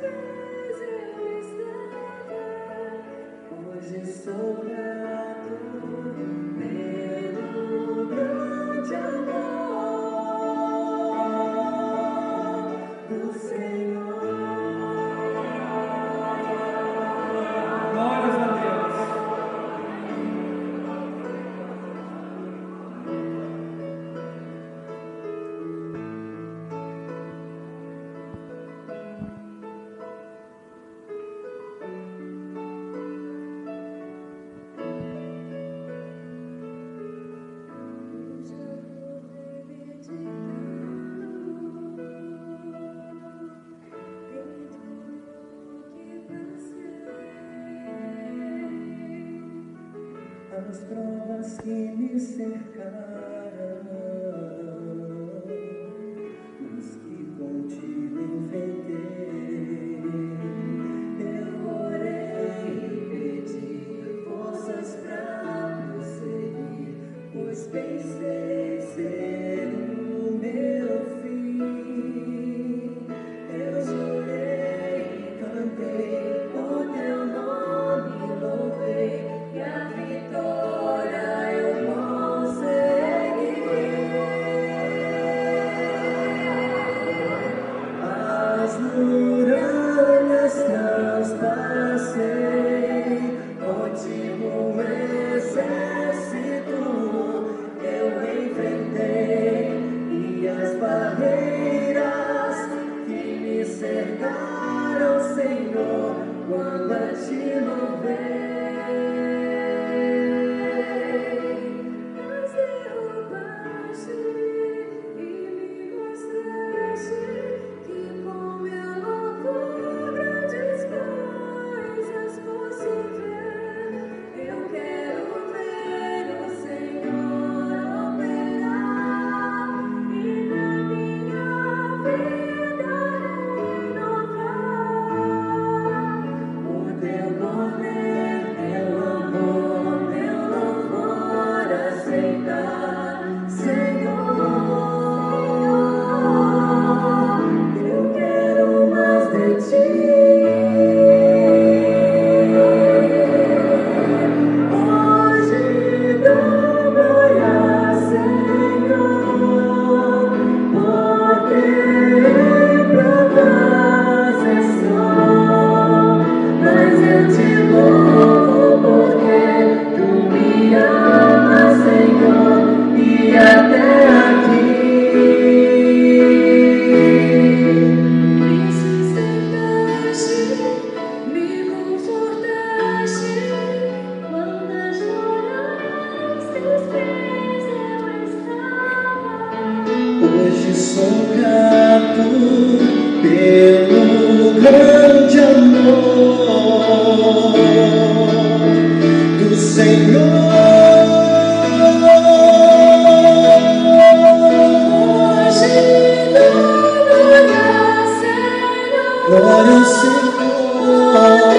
vezes. Hoje estou as provas que me cercaram, mas que contigo inventei. Eu orei e pedi forças pra prosseguir, pois pensei ser. But you obey. sou grato pelo grande amor do Senhor. Hoje glória, Senhor. Glória, Senhor.